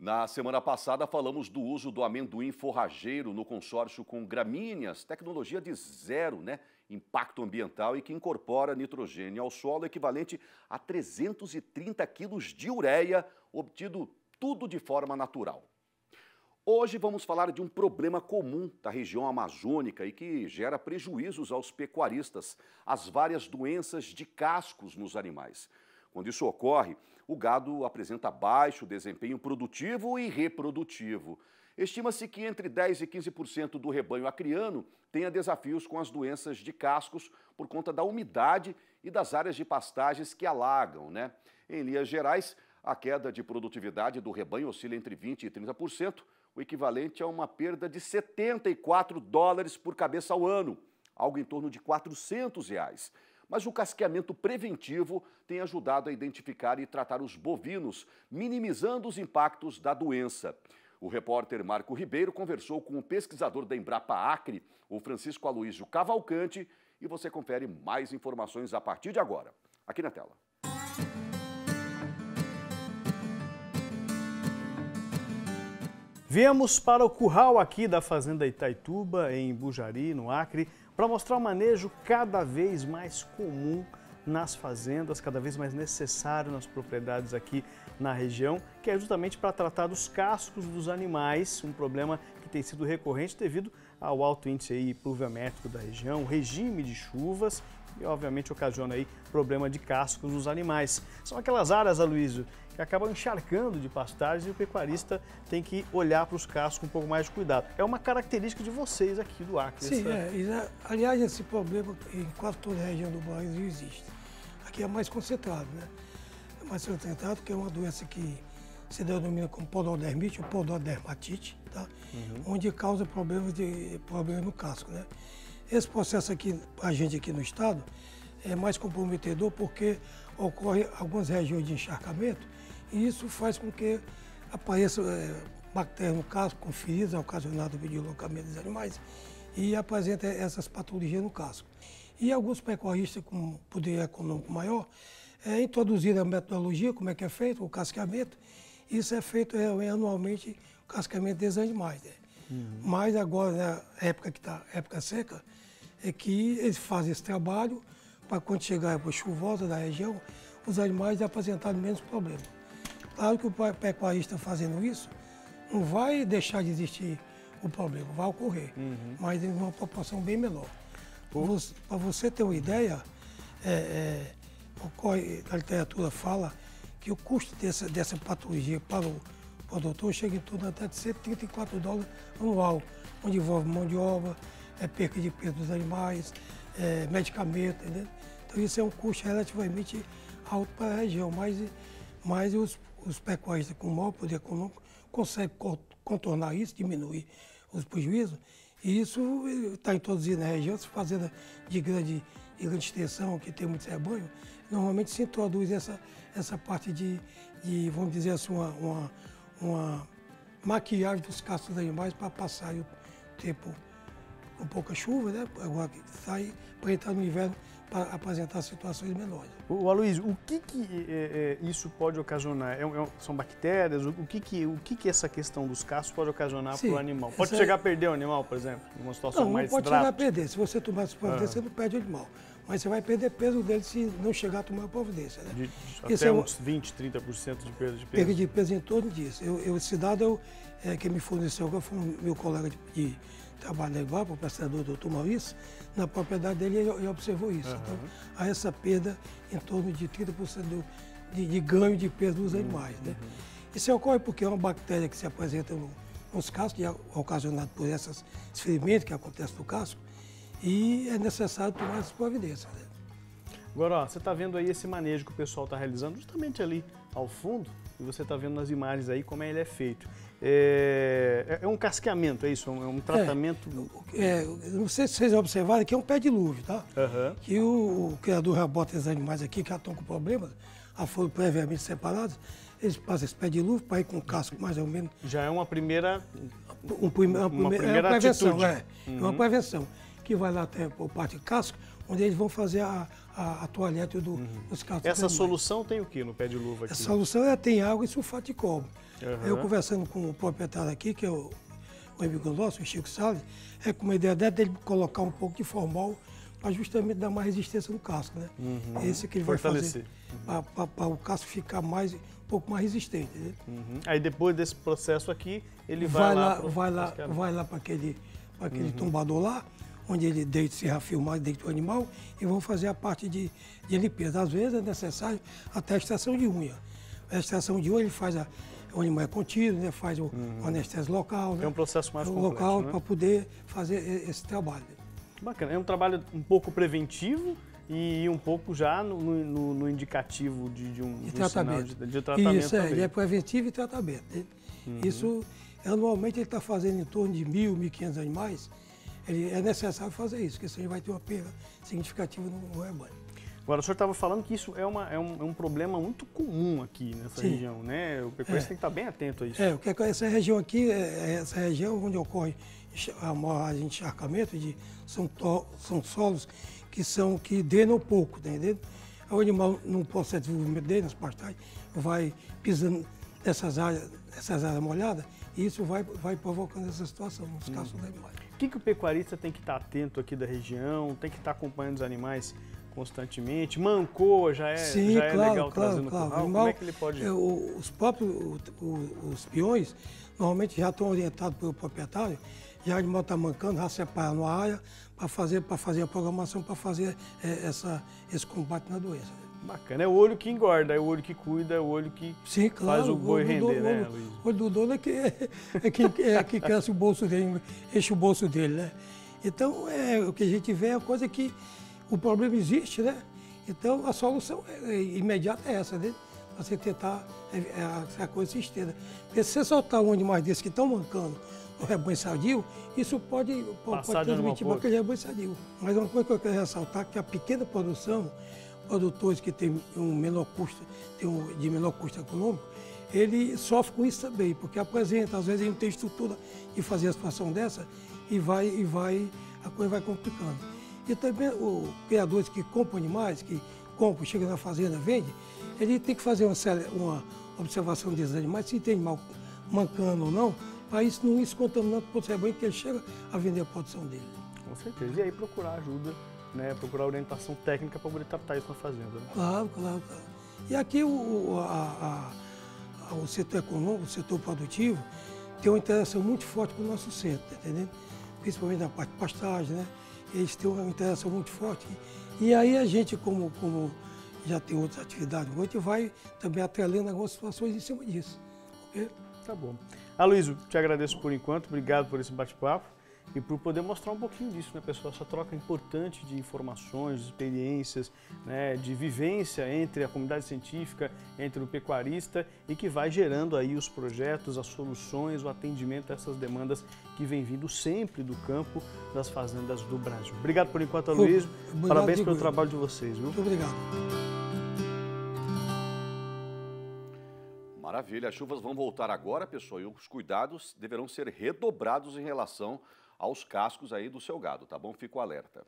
Na semana passada falamos do uso do amendoim forrageiro no consórcio com gramíneas, tecnologia de zero né, impacto ambiental e que incorpora nitrogênio ao solo equivalente a 330 quilos de ureia, obtido tudo de forma natural. Hoje vamos falar de um problema comum da região amazônica e que gera prejuízos aos pecuaristas, as várias doenças de cascos nos animais. Quando isso ocorre, o gado apresenta baixo desempenho produtivo e reprodutivo. Estima-se que entre 10% e 15% do rebanho acriano tenha desafios com as doenças de cascos por conta da umidade e das áreas de pastagens que alagam. Né? Em linhas gerais, a queda de produtividade do rebanho oscila entre 20% e 30%, o equivalente a uma perda de 74 dólares por cabeça ao ano, algo em torno de 400 reais mas o casqueamento preventivo tem ajudado a identificar e tratar os bovinos, minimizando os impactos da doença. O repórter Marco Ribeiro conversou com o pesquisador da Embrapa Acre, o Francisco Aloysio Cavalcante, e você confere mais informações a partir de agora, aqui na tela. Viemos para o curral aqui da Fazenda Itaituba, em Bujari, no Acre, para mostrar um manejo cada vez mais comum nas fazendas, cada vez mais necessário nas propriedades aqui na região, que é justamente para tratar dos cascos dos animais, um problema que tem sido recorrente devido ao alto índice aí pluviométrico da região, regime de chuvas e obviamente ocasiona aí problema de cascos nos animais. São aquelas áreas, Aloysio, que acabam encharcando de pastagens e o pecuarista tem que olhar para os cascos com um pouco mais de cuidado. É uma característica de vocês aqui do Acre. Sim, essa... é, aliás, esse problema em quase toda a região do Brasil existe. Aqui é mais concentrado, né? É mais concentrado que é uma doença que se denomina como pododermite ou pododermatite, tá? Uhum. onde causa problemas, de, problemas no casco. Né? Esse processo aqui, a gente aqui no estado, é mais comprometedor porque ocorre algumas regiões de encharcamento e isso faz com que apareça é, bactérias no casco, com feridas ocasionadas pelo deslocamento dos animais e apresenta essas patologias no casco. E alguns pecuaristas com poder econômico maior é, introduziram a metodologia, como é que é feito, o casqueamento. Isso é feito é, anualmente, o casqueamento desses animais. Né? Uhum. Mas agora, na época que está, época seca, é que eles fazem esse trabalho para quando chegar a época chuvosa da região, os animais apresentarem menos problemas. Claro que o pecuarista fazendo isso não vai deixar de existir o problema, vai ocorrer, uhum. mas em uma proporção bem menor. Para você ter uma ideia, é, é, ocorre, a literatura fala que o custo dessa, dessa patologia para o produtor chega em torno até de 134 dólares anual, onde envolve mão de obra, é, perca de peso dos animais, é, medicamento, entendeu? Então isso é um custo relativamente alto para a região, mas, mas os, os pecuaristas com maior poder econômico conseguem contornar isso, diminuir os prejuízos, e isso está introduzido na região, se fazenda de grande, de grande extensão, que tem muito rebanho, normalmente se introduz essa, essa parte de, de, vamos dizer assim, uma, uma, uma maquiagem dos cascos dos animais para passar o tempo com pouca chuva, né? Agora que sai para entrar no inverno para apresentar situações menores. O Aloysio, o que, que é, é, isso pode ocasionar? É, é são bactérias? O, que, que, o que, que essa questão dos cascos pode ocasionar para o animal? Pode chegar a perder o animal, por exemplo, numa situação não, mais Não, pode chegar a perder. Se você tomar essa providência, ah. você não perde o animal. Mas você vai perder peso dele se não chegar a tomar a providência. Né? De, até uns 20, 30% de perda de peso? Perda de peso em torno disso. Eu, eu, esse dado, eu, é, quem me forneceu agora foi um meu colega de, de trabalho na Iguapa, o prestador doutor Maurício, na propriedade dele ele, observou isso. Uhum. Então, há essa perda em torno de 30% do, de, de, ganho de peso dos uhum. animais. Né? Uhum. Isso ocorre porque é uma bactéria que se apresenta no, nos cascos, é ocasionado por esses ferimentos que acontecem no casco, e é necessário tomar essas providências. Né? Agora, ó, você está vendo aí esse manejo que o pessoal está realizando justamente ali ao fundo, e você está vendo nas imagens aí como ele é feito. É, é, um casqueamento, é isso? É um tratamento. É, é, não sei se vocês observaram que é um pé de lúvio, tá? Uhum. Que o, o criador rebota esses animais aqui que já estão com problemas, já foram previamente separados, eles passam esse pé de lúvio para ir com o casco mais ou menos. Já é uma primeira. Um, uma, uma, primeira é uma prevenção, atitude. é. Uhum. É uma prevenção. Que vai lá até por parte de casco, onde eles vão fazer a, a, a toalhete do, Uhum. dos cascos. Essa solução tem o que no pé de luva aqui? Essa solução é tem água e sulfato de cobre. Aham. Eu conversando com o proprietário aqui, que é o, o amigo nosso, o Chico Salles, é com uma ideia dele colocar um pouco de formal para justamente dar mais resistência no casco, né? Uhum. Esse que ele vai Fortalecer. fazer para o casco ficar mais, um pouco mais resistente. né? Uhum. Aí depois desse processo aqui, ele vai, vai, lá, pro- vai lá, vai lá para aquele, pra aquele Uhum. tombador lá, onde ele deita, se filmar, deita o animal e vão fazer a parte de, de limpeza. Às vezes é necessário até a extração de unha. A extração de unha ele faz a, o animal é contido, né? faz o, o anestésia local, né? É um processo mais complexo, local né? para poder fazer esse trabalho. Bacana. É um trabalho um pouco preventivo e um pouco já no, no- no- indicativo de, de um, de tratamento. de, de tratamento Isso, é. Uhum. ele é preventivo e tratamento. né? Isso, anualmente, ele está fazendo em torno de mil, mil e quinhentos animais. Ele, é necessário fazer isso, porque senão vai ter uma perda significativa no, rebanho. Agora, o senhor estava falando que isso é, uma- é um, é um problema muito comum aqui nessa Sim. região, né? O pecuarista É. tem que estar bem atento a isso. É, o que é essa região aqui, é, é essa região onde ocorre a maior encharcamento, de, são, to- são solos que são que drenam pouco, tá entendendo? O animal, no processo de desenvolvimento dele, nas pastagens, vai pisando nessas áreas, nessas áreas molhadas, e isso vai, vai provocando essa situação nos casos dos animais. O que, que o pecuarista tem que estar atento aqui da região, tem que estar acompanhando os animais constantemente? Mancou, já é, Sim, já é claro, legal claro, trazer no claro. curral? Como é que ele pode... é, os próprios, o- o- os peões, normalmente já estão orientados pelo proprietário, já o animal está mancando, já separa numa área para fazer, fazer a programação, para fazer é, essa, esse combate na doença. Bacana. É o olho que engorda, é o olho que cuida, é o olho que Sim, claro. faz o boi do render, dono- né, Luiz? O olho do dono é que, é que, é que cresce o bolso dele, enche o bolso dele, né? Então, é, o que a gente vê é a coisa que o problema existe, né? Então, a solução é- é imediata é essa, né? Você tentar é, é, a- coisa se estenda. Porque se você soltar um animais desses que estão mancando no rebanho sadio, isso pode, pode, pode de animal transmitir para aquele rebanho sadio. Mas uma coisa que eu quero ressaltar é que a pequena produção, produtores que têm um menor custo, tem um, de menor custo econômico, ele sofre com isso também, porque apresenta, às vezes ele não tem estrutura de fazer a situação dessa e vai, e vai, a coisa vai complicando. E também os criadores que compram animais, que compram, chegam na fazenda, vende, ele tem que fazer uma, uma observação desses animais, se tem animal mancando ou não, para isso não ir se contaminando para o rebanho, que ele chega a vender a produção dele. Com certeza. E aí procurar ajuda, né? Procurar orientação técnica para poder tratar isso na fazenda. Né? Claro, claro, claro. E aqui o, a- a- o setor econômico, o setor produtivo, tem uma interação muito forte com o nosso centro, tá entendendo? Principalmente na parte de pastagem, né? Eles têm uma interação muito forte. E aí a gente, como, como já tem outras atividades, a gente vai também atrelando algumas situações em cima disso. ok? Tá bom. Aloysio, te agradeço por enquanto, obrigado por esse bate-papo e por poder mostrar um pouquinho disso, né, pessoal? Essa troca importante de informações, de experiências, né, de vivência entre a comunidade científica, entre o pecuarista e que vai gerando aí os projetos, as soluções, o atendimento a essas demandas que vem vindo sempre do campo das fazendas do Brasil. Obrigado por enquanto, Aloysio. Obrigado, Parabéns pelo trabalho de vocês, viu? Muito obrigado. Maravilha, as chuvas vão voltar agora, pessoal, e os cuidados deverão ser redobrados em relação aos cascos aí do seu gado, tá bom? Fico alerta.